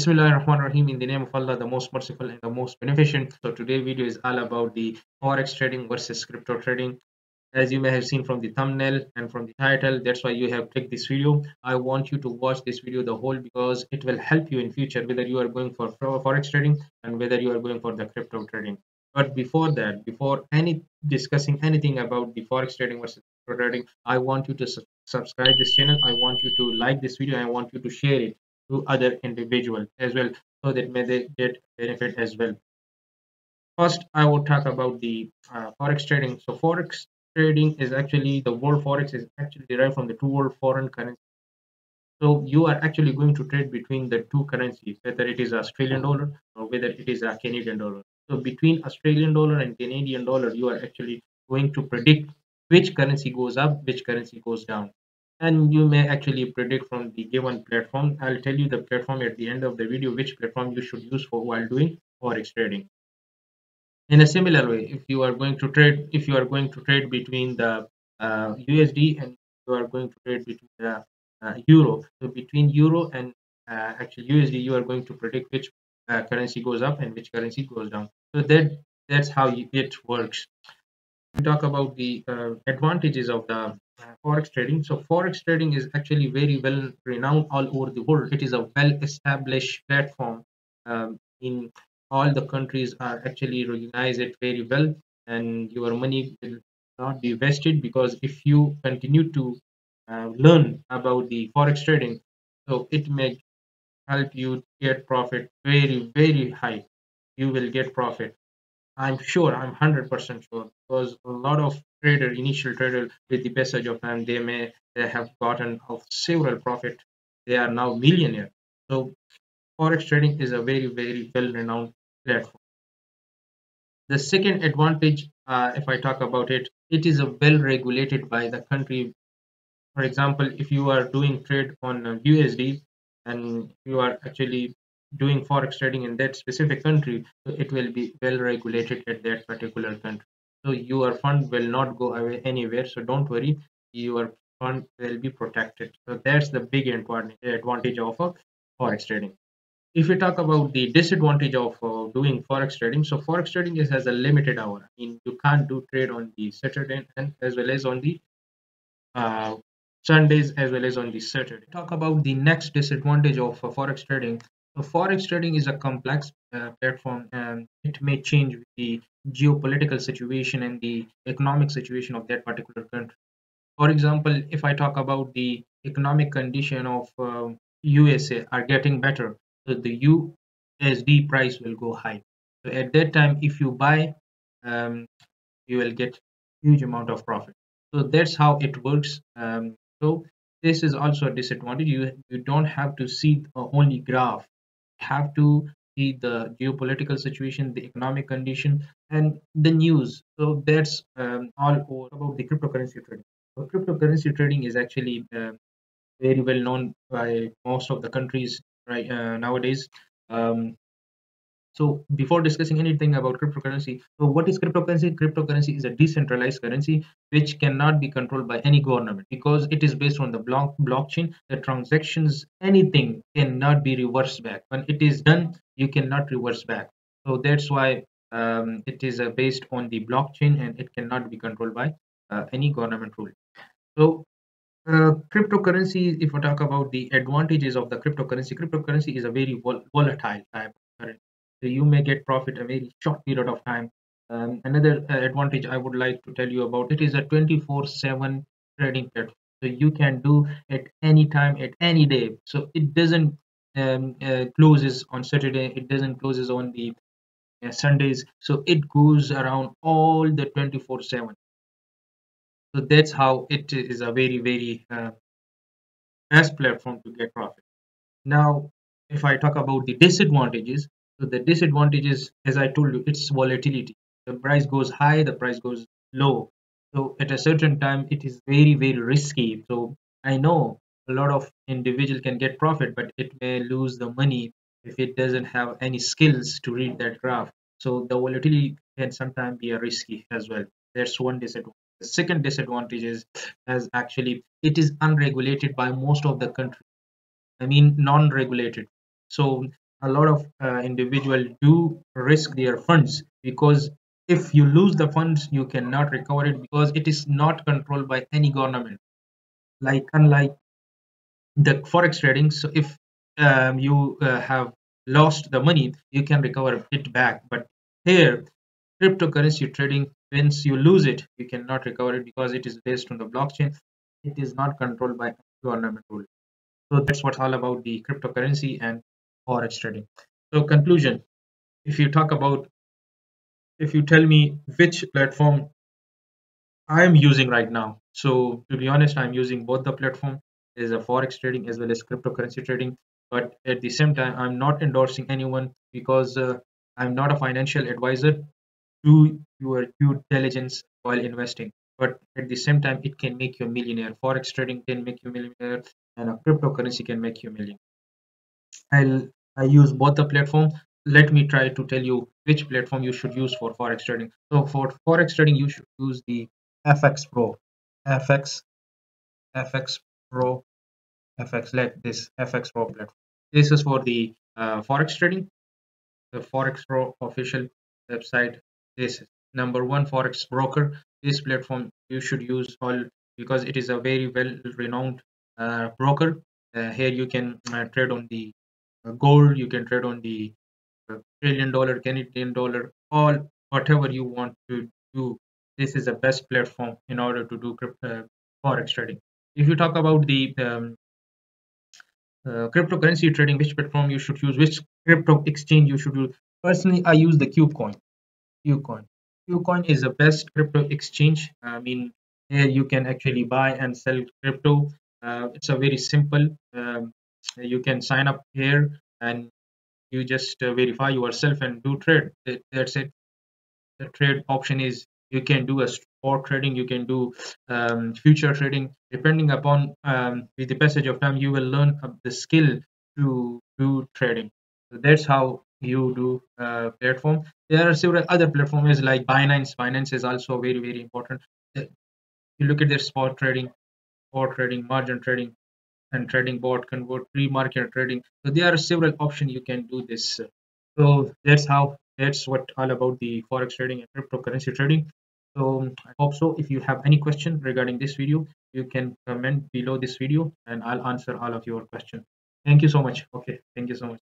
Bismillahirrahmanirrahim in the name of Allah, the most merciful and the most beneficent. So today video is all about the forex trading versus crypto trading. As you may have seen from the thumbnail and from the title, that's why you have clicked this video. I want you to watch this video the whole because it will help you in future whether you are going for forex trading and whether you are going for the crypto trading. But before that, before any discussing anything about the forex trading versus crypto trading, I want you to subscribe this channel. I want you to like this video. I want you to share it to other individuals as well so that may they get benefit as well. First i will talk about the uh, forex trading. So forex trading is actually the word forex is actually derived from the two world foreign currency. So you are actually going to trade between the two currencies whether it is australian dollar or whether it is a canadian dollar. So between australian dollar and canadian dollar you are actually going to predict which currency goes up which currency goes down and you may actually predict from the given platform. I'll tell you the platform at the end of the video which platform you should use for while doing forex trading in a similar way if you are going to trade if you are going to trade between the uh, usd and you are going to trade between the uh, euro so between euro and uh, actually usd you are going to predict which uh, currency goes up and which currency goes down. So that that's how it works. We talk about the uh, advantages of the forex trading. So forex trading is actually very well renowned all over the world. It is a well established platform um, in all the countries are actually recognize it very well and your money will not be wasted because if you continue to uh, learn about the forex trading so it may help you get profit very very high. You will get profit i'm sure i'm 100% sure because a lot of trader, initial trader with the passage of time, they may they have gotten of several profit. They are now millionaire. So forex trading is a very very well renowned platform. The second advantage, uh, if I talk about it, it is a well regulated by the country. For example, if you are doing trade on USD and you are actually doing forex trading in that specific country, it will be well regulated at that particular country. So your fund will not go away anywhere so don't worry. Your fund will be protected. So that's the big advantage of uh, forex trading. If we talk about the disadvantage of uh, doing forex trading so forex trading is has a limited hour. I mean you can't do trade on the saturday and as well as on the uh, sundays as well as on the saturday. Talk about the next disadvantage of uh, forex trading forex trading is a complex uh, platform and it may change with the geopolitical situation and the economic situation of that particular country. For example, if I talk about the economic condition of uh, USA are getting better, so the USD price will go high. So at that time, if you buy, um, you will get huge amount of profit. So that's how it works. Um, so this is also a disadvantage. You you don't have to see only graph have to see the geopolitical situation, the economic condition, and the news. So that's um, all about the cryptocurrency trading. So cryptocurrency trading is actually uh, very well known by most of the countries right uh, nowadays. Um, so before discussing anything about cryptocurrency, so what is cryptocurrency? Cryptocurrency is a decentralized currency which cannot be controlled by any government because it is based on the block blockchain. The transactions, anything cannot be reversed back. When it is done, you cannot reverse back. So that's why um, it is uh, based on the blockchain and it cannot be controlled by uh, any government rule. So uh, cryptocurrency, if we talk about the advantages of the cryptocurrency, cryptocurrency is a very vol volatile type you may get profit a very short period of time. Um, another uh, advantage i would like to tell you about it is a 24 7 trading platform. So you can do at any time at any day. So it doesn't um, uh, closes on saturday. It doesn't closes on the uh, sundays. So it goes around all the 24 7 so that's how it is a very very uh, best platform to get profit. Now if i talk about the disadvantages so the disadvantage is, as I told you, it's volatility. The price goes high, the price goes low. So at a certain time, it is very, very risky. So I know a lot of individual can get profit, but it may lose the money if it doesn't have any skills to read that graph. So the volatility can sometimes be a risky as well. That's one disadvantage. The second disadvantage is as actually it is unregulated by most of the country. I mean non-regulated. So a lot of uh, individual do risk their funds because if you lose the funds you cannot recover it because it is not controlled by any government. Like unlike the forex trading so if um, you uh, have lost the money you can recover it back. But here cryptocurrency trading once you lose it you cannot recover it because it is based on the blockchain. It is not controlled by government rule. So that's what's all about the cryptocurrency and forex trading so conclusion. If you talk about if you tell me which platform i'm using right now so to be honest i'm using both the platform. Is a forex trading as well as cryptocurrency trading. But at the same time i'm not endorsing anyone because uh, i'm not a financial advisor do your due diligence while investing. But at the same time it can make you a millionaire. Forex trading can make you a millionaire and a cryptocurrency can make you a million i'll i use both the platform let me try to tell you which platform you should use for forex trading. So for forex trading you should use the fx pro. Fx fx pro fx like this fx pro platform. This is for the uh, forex trading. The forex pro official website this is number one forex broker. This platform you should use all because it is a very well renowned uh, broker. Uh, here you can uh, trade on the gold you can trade on the Australian dollar canadian dollar all whatever you want to do. This is the best platform in order to do crypto, forex trading. If you talk about the um, uh, cryptocurrency trading which platform you should use which crypto exchange you should use? Personally i use the kucoin kucoin kucoin is the best crypto exchange. I mean here you can actually buy and sell crypto. Uh, it's a very simple um, you can sign up here and you just uh, verify yourself and do trade. That's it. The trade option is you can do a spot trading you can do um, future trading. Depending upon um, with the passage of time you will learn the skill to do trading. So that's how you do uh, platform. There are several other platforms like binance. Binance is also very very important. You look at their spot trading spot trading margin trading and trading bot convert pre-market trading. So there are several options you can do this. So that's how that's what all about the forex trading and cryptocurrency trading. So um, i hope so. If you have any question regarding this video you can comment below this video and i'll answer all of your questions thank you so much. Okay. Thank you so much